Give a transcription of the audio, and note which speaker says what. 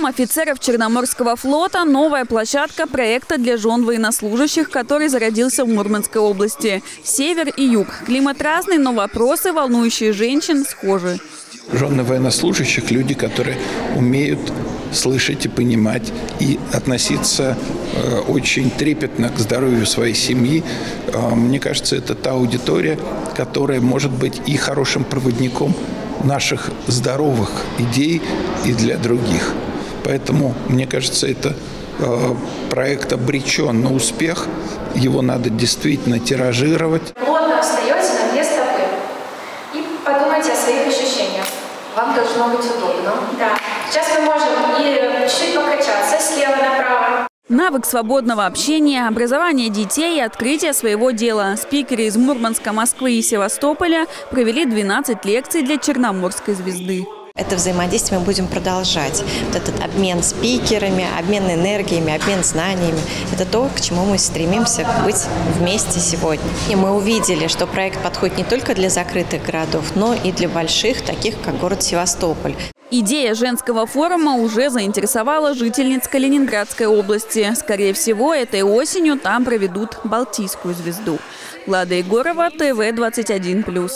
Speaker 1: Дом офицеров Черноморского флота – новая площадка проекта для жен военнослужащих, который зародился в Мурманской области. Север и юг. Климат разный, но вопросы, волнующие женщин, схожи.
Speaker 2: Жены военнослужащих – люди, которые умеют слышать и понимать, и относиться э, очень трепетно к здоровью своей семьи. Э, мне кажется, это та аудитория, которая может быть и хорошим проводником наших здоровых идей и для других. Поэтому, мне кажется, это э, проект обречен на успех. Его надо действительно тиражировать.
Speaker 3: Плотно встаете на место вы и подумайте о своих ощущениях. Вам должно быть удобно. Да. Сейчас мы можем и чуть-чуть покачаться слева направо.
Speaker 1: Навык свободного общения, образование детей и открытие своего дела. Спикеры из Мурманска, Москвы и Севастополя провели 12 лекций для Черноморской звезды.
Speaker 4: Это взаимодействие мы будем продолжать. Вот этот обмен спикерами, обмен энергиями, обмен знаниями – это то, к чему мы стремимся быть вместе сегодня. И мы увидели, что проект подходит не только для закрытых городов, но и для больших, таких как город Севастополь.
Speaker 1: Идея женского форума уже заинтересовала жительниц Калининградской области. Скорее всего, этой осенью там проведут Балтийскую звезду. Влада Егорова, ТВ-21+.